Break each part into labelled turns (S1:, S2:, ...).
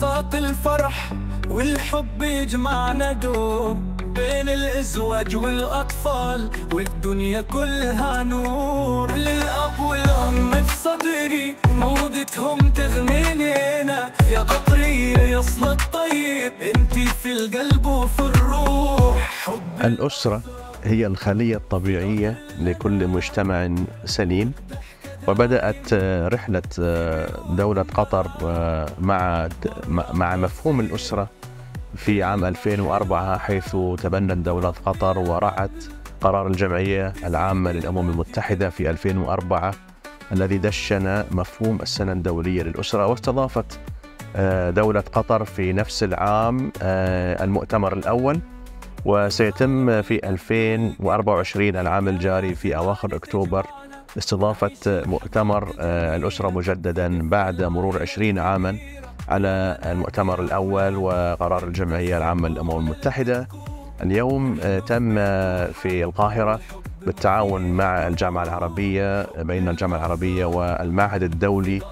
S1: بساط الفرح والحب يجمعنا دوم بين الأزواج والأطفال والدنيا كلها نور. للأب والأم في صدري موضتهم تغنينا يا قطري يا اصل الطيب. انتي في القلب وفي الروح. حب
S2: الأسرة هي الخلية الطبيعية لكل مجتمع سليم. وبدأت آه، رحلة آه، دولة قطر آه، مع مع مفهوم الأسرة في عام 2004 حيث تبنت دولة قطر ورعت قرار الجمعية العامة للأمم المتحدة في 2004 الذي دشن مفهوم السنة الدولية للأسرة واستضافت دولة قطر في نفس العام المؤتمر الأول وسيتم في 2024 العام الجاري في أواخر أكتوبر. استضافة مؤتمر آه، الأسرة مجددا بعد مرور 20 عاما على المؤتمر الأول وقرار الجمعية العامة للأمم المتحدة. اليوم آه، تم في القاهرة بالتعاون مع الجامعة العربية بين الجامعة العربية والمعهد الدولي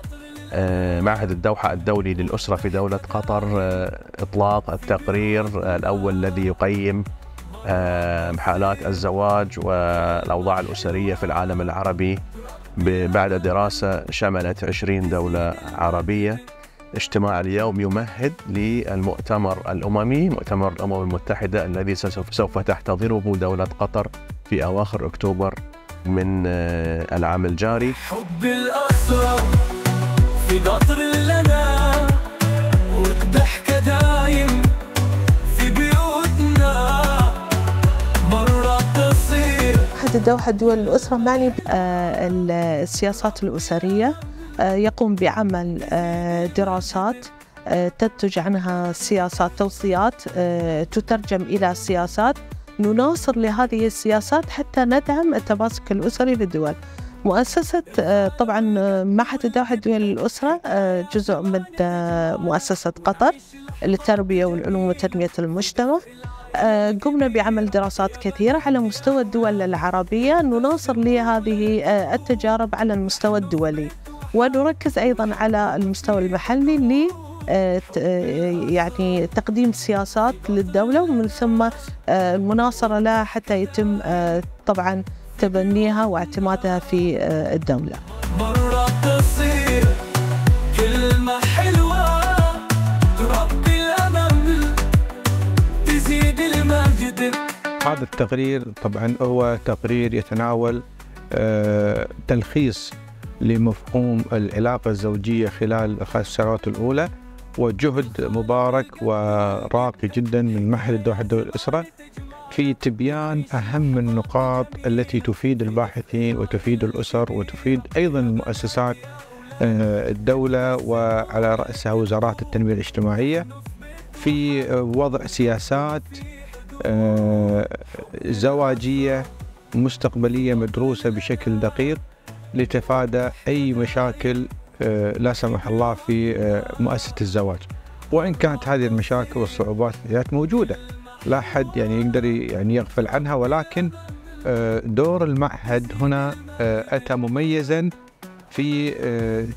S2: آه، معهد الدوحة الدولي للأسرة في دولة قطر آه، إطلاق التقرير الأول الذي يقيم آه، حالات الزواج والأوضاع الأسرية في العالم العربي بعد دراسة شملت 20 دولة عربية. اجتماع اليوم يمهد للمؤتمر الأممي مؤتمر الأمم المتحدة الذي سوف تحتضنه دولة قطر في أواخر أكتوبر من آه، العام الجاري.
S1: حب الأسرة في قطر لنا والضحكة
S3: الدوحة دول الأسرة معني بالسياسات الأسرية آه، يقوم بعمل آه، دراسات آه، تنتج عنها سياسات توصيات آه، تترجم إلى سياسات. نناصر لهذه السياسات حتى ندعم التماسك الأسري للدول. مؤسسة آه، طبعا آه، معهد الدوحة دول الأسرة آه، جزء من آه، مؤسسة قطر للتربية والعلوم وتنمية المجتمع. آه، قمنا بعمل دراسات كثيرة على مستوى الدول العربية. نناصر لهذه آه، التجارب على المستوى الدولي ونركز أيضا على المستوى المحلي ل آه، آه، يعني تقديم سياسات للدولة ومن ثم آه، المناصرة لها حتى يتم آه، طبعا تبنيها واعتمادها في آه، الدولة.
S4: هذا التقرير طبعا هو تقرير يتناول آه، تلخيص لمفهوم العلاقة الزوجية خلال الخمس سنوات الأولى وجهد مبارك وراقي جدا من معهد الدوحة الدولي الأسرة في تبيان أهم النقاط التي تفيد الباحثين وتفيد الأسر وتفيد أيضا المؤسسات آه، الدولة وعلى رأسها وزارات التنمية الاجتماعية. في آه، وضع سياسات آه، زواجية مستقبلية مدروسة بشكل دقيق لتفادى أي مشاكل آه، لا سمح الله في آه، مؤسسة الزواج. وإن كانت هذه المشاكل والصعوبات كانت موجودة لا حد يعني يقدر يعني يغفل عنها ولكن دور المعهد هنا أتى مميزا في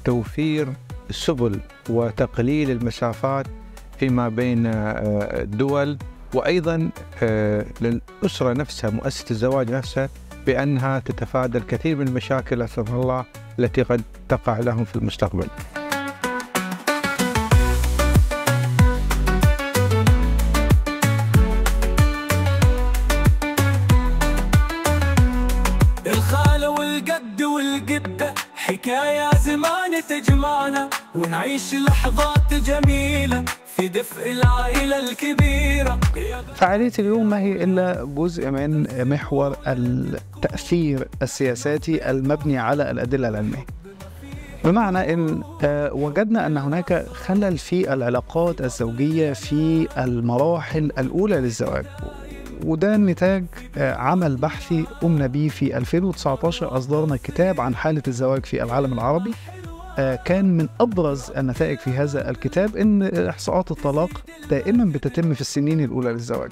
S4: توفير سبل وتقليل المسافات فيما بين الدول وأيضا آه، للأسرة نفسها مؤسسة الزواج نفسها بأنها تتفادى الكثير من المشاكل سمح الله التي قد تقع لهم في المستقبل.
S1: ونعيش لحظات جميلة في دفء العائلة الكبيرة.
S5: فعالية اليوم ما هي إلا جزء من محور التأثير السياساتي المبني على الأدلة العلمية. بمعنى أن آه، وجدنا أن هناك خلل في العلاقات الزوجية في المراحل الأولى للزواج وده نتاج آه، عمل بحثي قمنا به في 2019 أصدرنا كتاب عن حالة الزواج في العالم العربي. كان من أبرز النتائج في هذا الكتاب إن إحصاءات الطلاق دائما بتتم في السنين الأولى للزواج.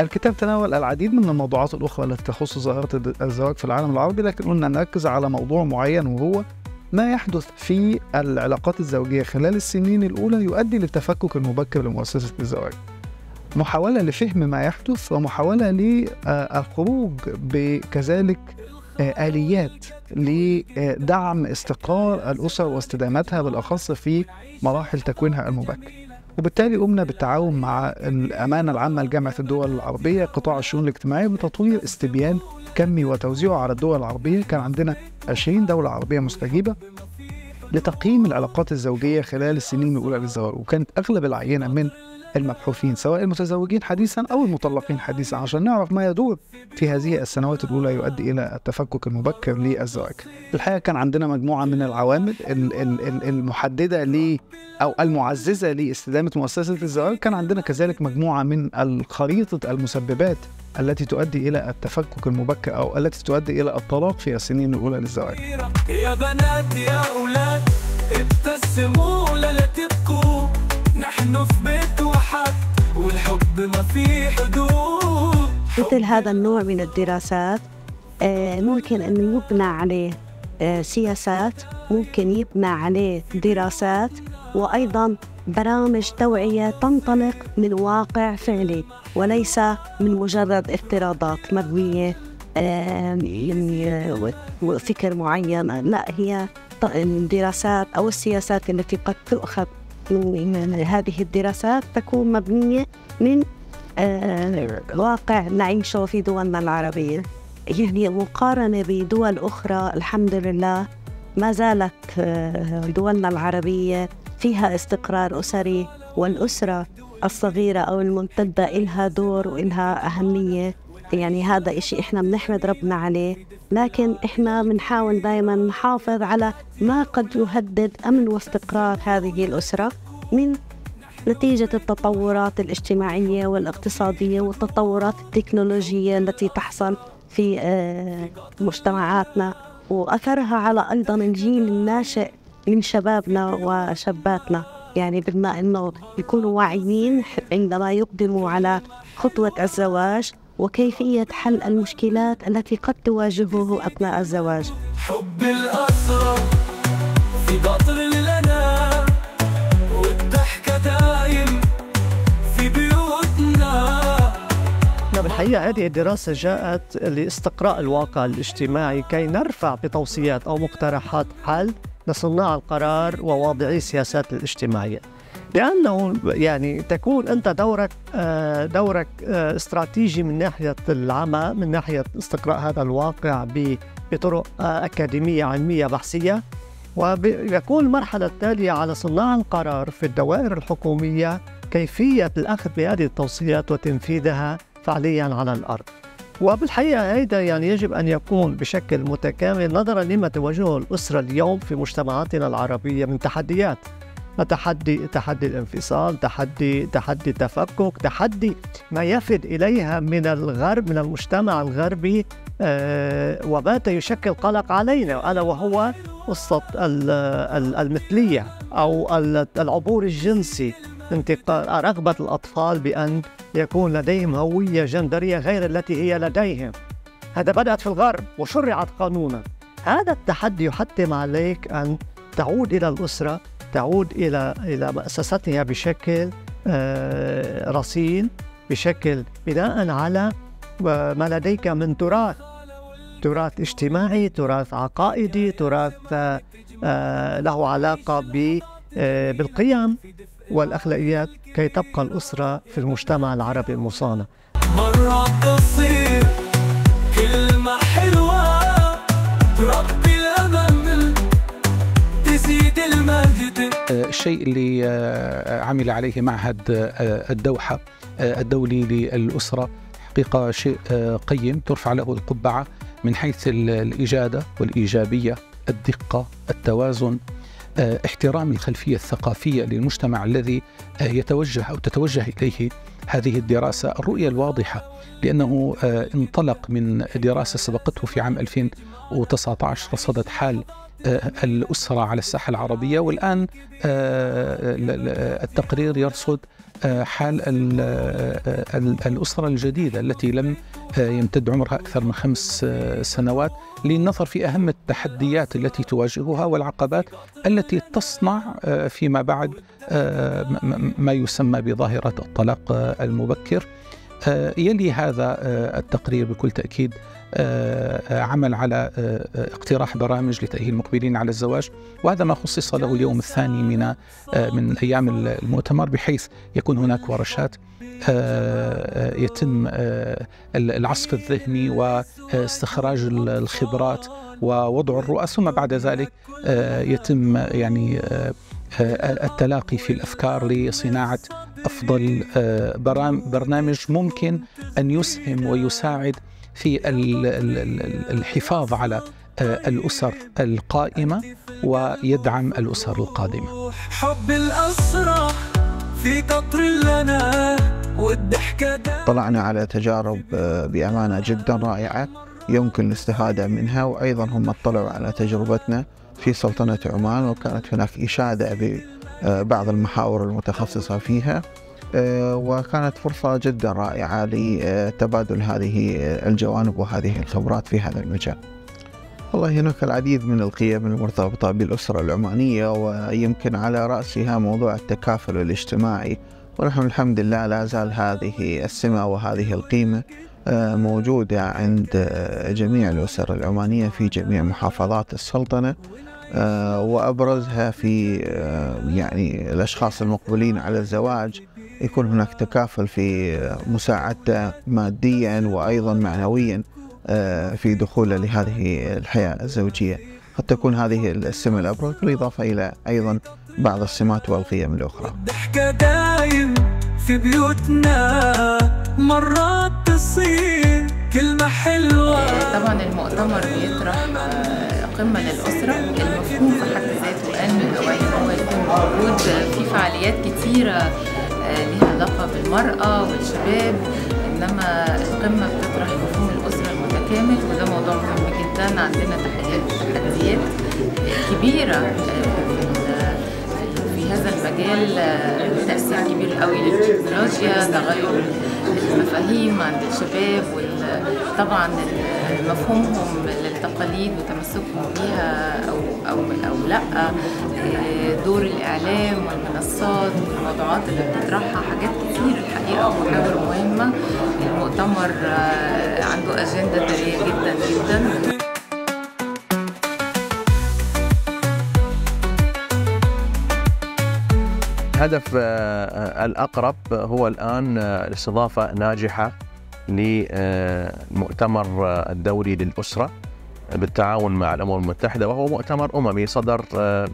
S5: الكتاب تناول العديد من الموضوعات الأخرى التي تخص ظاهرة الزواج في العالم العربي لكن قلنا نركز على موضوع معين وهو ما يحدث في العلاقات الزوجية خلال السنين الأولى يؤدي للتفكك المبكر لمؤسسة الزواج محاولة لفهم ما يحدث ومحاولة للخروج بكذلك آه، آليات لدعم استقرار الأسر واستدامتها بالأخص في مراحل تكوينها المبكر. وبالتالي قمنا بالتعاون مع الأمانة العامة لجامعة الدول العربية قطاع الشؤون الاجتماعية بتطوير استبيان كمي وتوزيعه على الدول العربية. كان عندنا 20 دولة عربية مستجيبة لتقييم العلاقات الزوجية خلال السنين الأولى للزواج وكانت أغلب العينة من المبحوثين سواء المتزوجين حديثا أو المطلقين حديثا عشان نعرف ما يدور في هذه السنوات الأولى يؤدي إلى التفكك المبكر للزواج. الحقيقة كان عندنا مجموعة من العوامل ال- ال- ال- المحددة ل أو المعززة لاستدامة مؤسسة الزواج. كان عندنا كذلك مجموعة من الخريطة المسببات التي تؤدي إلى التفكك المبكر أو التي تؤدي إلى الطلاق في السنين الأولى للزواج.
S1: يا بنات يا أولاد ابتسموا ولا لا تبكوا. نحن في بيت واحد والحب ما فيه حدود.
S6: مثل هذا النوع من الدراسات آه، ممكن أن يبنى عليه آه، سياسات ممكن يبنى عليه دراسات وأيضا برامج توعية تنطلق من واقع فعلي وليس من مجرد افتراضات مبنية آه، يعني وفكر معين لا هي الدراسات أو السياسات التي قد تؤخذ هذه الدراسات تكون مبنية من آه، واقع نعيشه في دولنا العربية. يعني مقارنة بدول أخرى الحمد لله ما زالت آه، دولنا العربية فيها استقرار أسري والأسرة الصغيرة أو الممتدة إلها دور وإلها أهمية. يعني هذا إشي إحنا بنحمد ربنا عليه. لكن إحنا بنحاول دائما نحافظ على ما قد يهدد أمن واستقرار هذه الأسرة من نتيجة التطورات الاجتماعية والاقتصادية والتطورات التكنولوجية التي تحصل في آه، مجتمعاتنا. وأثرها على أيضا الجيل الناشئ من شبابنا وشاباتنا. يعني بما أنه يكونوا واعيين عندما يقدموا على خطوة الزواج وكيفية حل المشكلات التي قد تواجهه أثناء الزواج.
S1: حب الأسرة في قطر لنا والضحكة دايم في بيوتنا.
S7: نعم الحقيقة هذه الدراسة جاءت لاستقراء الواقع الاجتماعي كي نرفع بتوصيات أو مقترحات حل لصناع القرار وواضعي السياسات الاجتماعية. لأنه يعني تكون أنت دورك آه، دورك آه، استراتيجي من ناحية العمى من ناحية استقراء هذا الواقع بطرق آه، أكاديمية علمية بحثية ويكون المرحلة التالية على صناع القرار في الدوائر الحكومية كيفية الأخذ بهذه التوصيات وتنفيذها فعليا على الأرض. وبالحقيقة هذا يعني يجب أن يكون بشكل متكامل نظرا لما تواجهه الأسرة اليوم في مجتمعاتنا العربية من تحديات. تحدي تحدي الانفصال تحدي تحدي التفكك تحدي ما يفد إليها من الغرب من المجتمع الغربي آه، وبات يشكل قلق علينا ألا وهو قصة ال- ال- المثلية أو ال- العبور الجنسي. انتقال رغبة الأطفال بأن يكون لديهم هوية جندرية غير التي هي لديهم. هذا بدأت في الغرب وشرعت قانونا. هذا التحدي يحتم عليك أن تعود إلى الأسرة تعود إلى إلى مؤسستها بشكل آه، رصين بشكل بناء على آه، ما لديك من تراث. تراث اجتماعي تراث عقائدي تراث آه، له علاقة بالقيم. والأخلاقيات كي تبقى الأسرة في المجتمع العربي المصانع.
S1: مرة تصير كلمة حلوة تربي الأمل تزيد المجد.
S8: الشيء اللي آه، عمل عليه معهد آه، الدوحة آه، الدولي للأسرة حقيقة شيء آه، قيم ترفع له القبعة من حيث ال- الإجادة والإيجابية الدقة التوازن. آه، احترام الخلفية الثقافية للمجتمع الذي آه، يتوجه أو تتوجه إليه هذه الدراسة. الرؤية الواضحة لأنه آه، انطلق من دراسة سبقته في عام 2019 رصدت حال آه، الأسرة على الساحة العربية والآن آه، ال- ال- التقرير يرصد آه، حال ال- ال- الأسرة الجديدة التي لم آه، يمتد عمرها أكثر من خمس آه، سنوات للنظر في أهم التحديات التي تواجهها والعقبات التي تصنع آه، فيما بعد ما يسمى بظاهرة الطلاق المبكر. يلي هذا التقرير بكل تأكيد عمل على آه، آه، اقتراح برامج لتأهيل المقبلين على الزواج. وهذا ما خصص له اليوم الثاني من آه، من أيام المؤتمر بحيث يكون هناك ورشات يتم العصف الذهني واستخراج الخبرات ووضع الرؤى. ثم بعد ذلك يتم يعني التلاقي في الأفكار لصناعة أفضل برنامج ممكن أن يسهم ويساعد في ال- ال- ال- الحفاظ على آه، الأسر القائمة ويدعم الأسر القادمة.
S1: حب الأسرة في قطر لنا والضحكة
S9: طلعنا على تجارب آه، بأمانة جدا رائعة. يمكن الاستفادة منها وأيضا هم اطلعوا على تجربتنا في سلطنة عمان وكانت هناك إشادة ببعض المحاور المتخصصة فيها. آه، وكانت فرصة جدا رائعة لتبادل هذه الجوانب وهذه الخبرات في هذا المجال. والله هناك العديد من القيم المرتبطة بالأسرة العمانية ويمكن على رأسها موضوع التكافل الاجتماعي. ونحن الحمد لله لا زال هذه السمة وهذه القيمة آه، موجودة عند آه، جميع الأسر العمانية في جميع محافظات السلطنة آه، وأبرزها في آه، يعني الأشخاص المقبلين على الزواج يكون هناك تكافل في مساعدته ماديا وأيضا معنويا آه، في دخوله لهذه الحياة الزوجية. قد تكون هذه السمة الأبرز بالإضافة إلى أيضا بعض السمات والقيم الأخرى.
S1: الضحكة دايم في بيوتنا مرات تصير كلمة حلوة.
S10: طبعا المؤتمر بيطرح آه، قمة للأسرة المفهوم في حد ذاته من إن هو يكون موجود. في فعاليات كتيرة آه، ليها علاقة بالمرأة والشباب إنما القمة بتطرح مفهوم الأسرة المتكامل وده موضوع مهم جدا. عندنا تحديات كبيرة آه، في هذا المجال آه، تأثير كبير قوي للتكنولوجيا تغير المفاهيم عند الشباب وطبعا مفهومهم للتقاليد وتمسكهم بيها أو أو أو لأ. آه، دور الإعلام والمنصات والموضوعات اللي بتطرحها حاجات كتير الحقيقة ومحاور مهمة. المؤتمر آه، عنده أجندة ثرية جدا جدا.
S2: الهدف آه، الأقرب هو الآن الاستضافة ناجحة. للمؤتمر آه، الدولي للأسرة بالتعاون مع الأمم المتحدة وهو مؤتمر أممي صدر آه،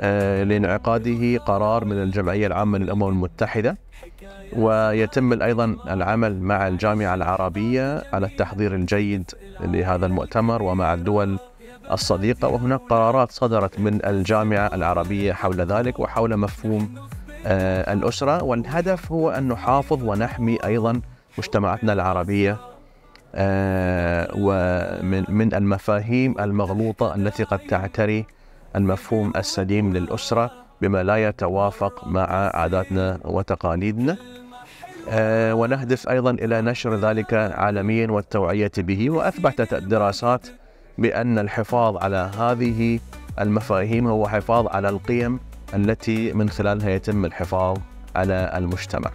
S2: آه، لانعقاده قرار من الجمعية العامة للأمم المتحدة ويتم أيضا العمل مع الجامعة العربية على التحضير الجيد لهذا المؤتمر ومع الدول الصديقة وهناك قرارات صدرت من الجامعة العربية حول ذلك وحول مفهوم آه، الأسرة والهدف هو أن نحافظ ونحمي أيضا مجتمعاتنا العربية آه، ومن من المفاهيم المغلوطة التي قد تعتري المفهوم السليم للأسرة بما لا يتوافق مع عاداتنا وتقاليدنا. آه، ونهدف أيضا إلى نشر ذلك عالميا والتوعية به وأثبتت الدراسات بأن الحفاظ على هذه المفاهيم هو حفاظ على القيم التي من خلالها يتم الحفاظ على المجتمع.